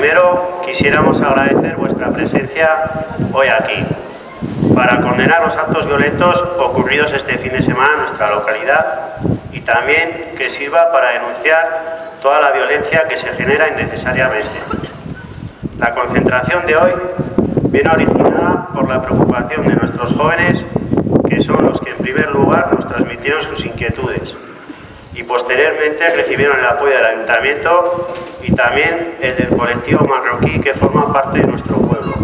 primero quisiéramos agradecer vuestra presencia hoy aquí para condenar los actos violentos ocurridos este fin de semana en nuestra localidad y también que sirva para denunciar toda la violencia que se genera innecesariamente. La concentración de hoy viene originada por la preocupación de nuestros jóvenes, que son los que en primer lugar nos transmitieron posteriormente recibieron el apoyo del ayuntamiento y también el del colectivo marroquí que forma parte de nuestro pueblo.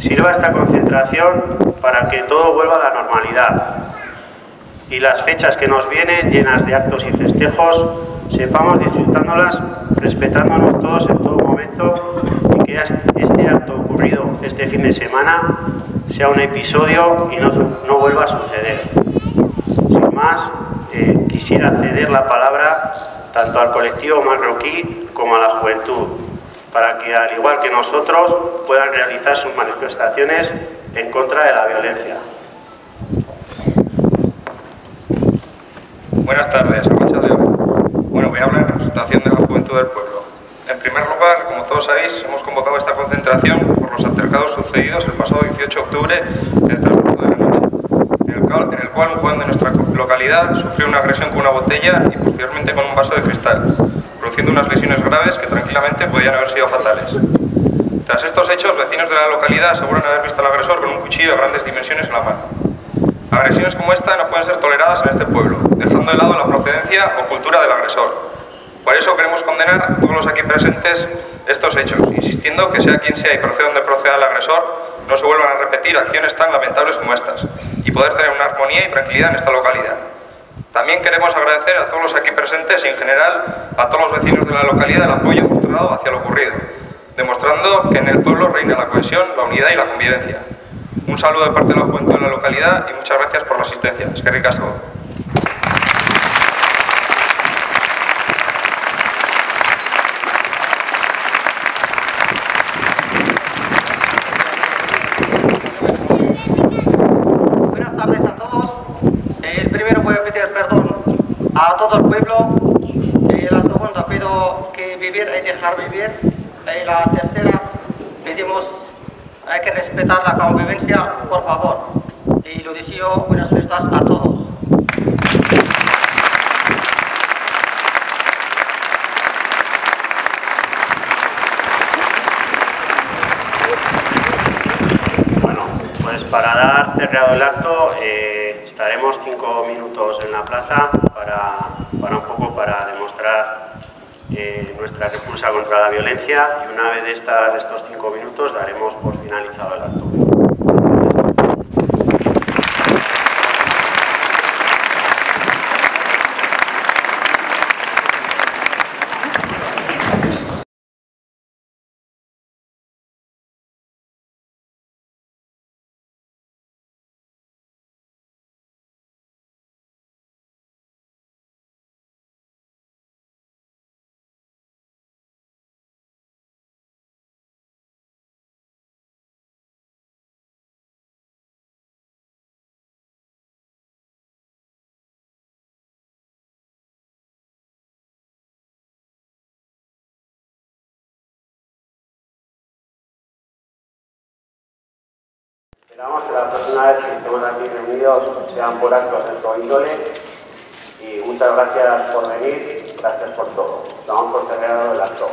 Sirva esta concentración para que todo vuelva a la normalidad y las fechas que nos vienen llenas de actos y festejos sepamos disfrutándolas respetándonos todos en todo momento y que este acto ocurrido este fin de semana sea un episodio y no, no vuelva a suceder. Sin más, eh, quisiera ceder la palabra tanto al colectivo marroquí como a la juventud, para que, al igual que nosotros, puedan realizar sus manifestaciones en contra de la violencia. Buenas tardes. Bueno, voy a hablar en representación de la juventud del pueblo. En primer lugar, como todos sabéis, hemos convocado esta concentración por los altercados sucedidos el pasado 18 de octubre en el transcurso de la noche, en el cual un nuestra sufrió una agresión con una botella y posteriormente con un vaso de cristal, produciendo unas lesiones graves que tranquilamente podían haber sido fatales. Tras estos hechos, vecinos de la localidad aseguran haber visto al agresor con un cuchillo de grandes dimensiones en la mano. Agresiones como esta no pueden ser toleradas en este pueblo, dejando de lado la procedencia o cultura del agresor. Por eso queremos condenar a todos los aquí presentes estos hechos, insistiendo que sea quien sea y proceda donde proceda el agresor, no se vuelvan a repetir acciones tan lamentables como estas y poder tener una armonía y tranquilidad en esta localidad. También queremos agradecer a todos los aquí presentes y en general a todos los vecinos de la localidad el apoyo mostrado hacia lo ocurrido, demostrando que en el pueblo reina la cohesión, la unidad y la convivencia. Un saludo de parte de la juventud de la localidad y muchas gracias por la asistencia. Es que ricasco. A todo el pueblo. Y la segunda, pido que vivir y dejar vivir. Y la tercera, pedimos hay que respetar la convivencia, por favor. Y lo deseo buenas fiestas a todos. Bueno, pues para dar cerrado el acto, eh, estaremos cinco minutos en la plaza para, para un poco para demostrar eh, nuestra repulsa contra la violencia y una vez de, de estos cinco minutos daremos por finalizado el acto. Esperamos que la próxima vez que estemos aquí reunidos sean por actos de nuestro índole y muchas gracias por venir, gracias por todo. Estamos por cerrar el acto.